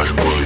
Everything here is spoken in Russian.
ваш боль.